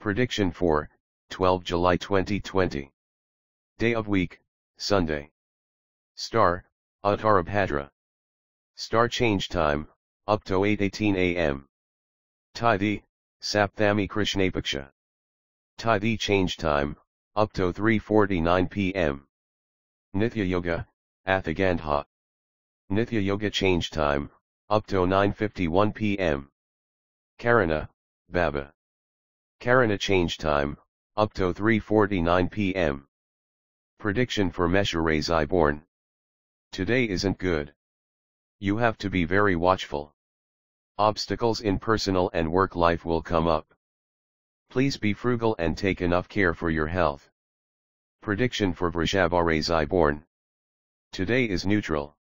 Prediction for 12 July 2020. Day of week, Sunday. Star, Uttarabhadra. Star change time, up to 8.18 am. Tithi, Sapthami Krishnapaksha. Tithi change time, up to 3.49 pm. Nithya Yoga, Athagandha. Nithya Yoga change time, up to 9.51 pm. Karana, Bava. Karana change time, up to 3.49 pm. Prediction for Meshurays I born. Today isn't good. You have to be very watchful. Obstacles in personal and work life will come up. Please be frugal and take enough care for your health. Prediction for Vrishabharays I born. Today is neutral.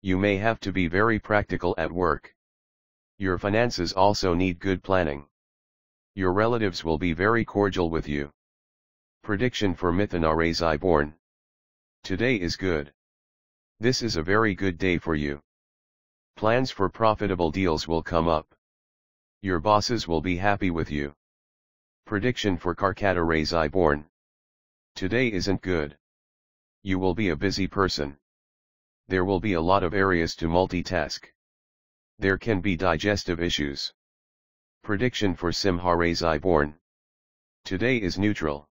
You may have to be very practical at work. Your finances also need good planning. Your relatives will be very cordial with you. Prediction for Mithuna I born. Today is good. This is a very good day for you. Plans for profitable deals will come up. Your bosses will be happy with you. Prediction for Karkata born. Today isn't good. You will be a busy person. There will be a lot of areas to multitask. There can be digestive issues. Prediction for Simha I born. Today is neutral.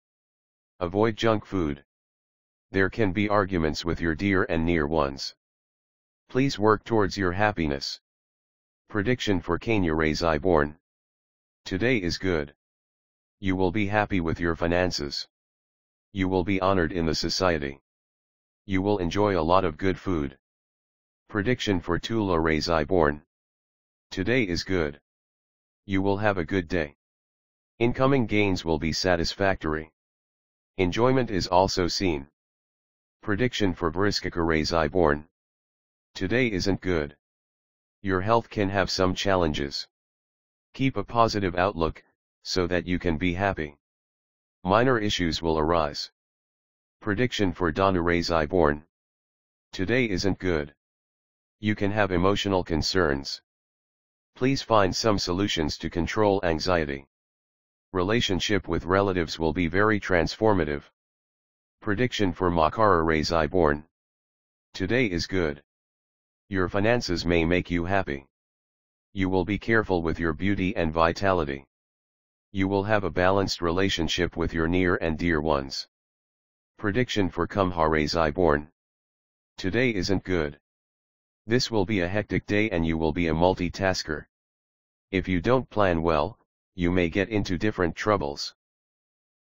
Avoid junk food. There can be arguments with your dear and near ones. Please work towards your happiness. Prediction for Kanya I born. Today is good. You will be happy with your finances. You will be honored in the society. You will enjoy a lot of good food. Prediction for Tula I born. Today is good you will have a good day. Incoming gains will be satisfactory. Enjoyment is also seen. Prediction for Vrischika I born. Today isn't good. Your health can have some challenges. Keep a positive outlook, so that you can be happy. Minor issues will arise. Prediction for Dhanu I born. Today isn't good. You can have emotional concerns. Please find some solutions to control anxiety. Relationship with relatives will be very transformative. Prediction for Makara I born. Today is good. Your finances may make you happy. You will be careful with your beauty and vitality. You will have a balanced relationship with your near and dear ones. Prediction for Kumbha I born. Today isn't good. This will be a hectic day and you will be a multitasker. If you don't plan well, you may get into different troubles.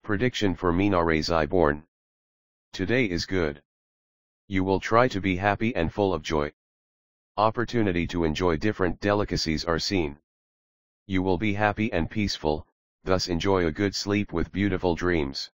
Prediction for I born. Today is good. You will try to be happy and full of joy. Opportunity to enjoy different delicacies are seen. You will be happy and peaceful, thus enjoy a good sleep with beautiful dreams.